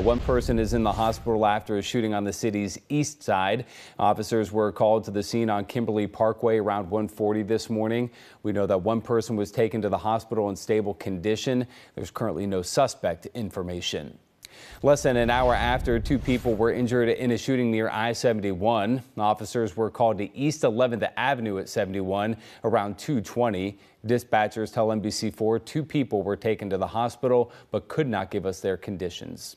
One person is in the hospital after a shooting on the city's east side. Officers were called to the scene on Kimberly Parkway around 1:40 this morning. We know that one person was taken to the hospital in stable condition. There's currently no suspect information. Less than an hour after, two people were injured in a shooting near I-71. Officers were called to East 11th Avenue at 71 around 220. Dispatchers tell NBC4 two people were taken to the hospital but could not give us their conditions.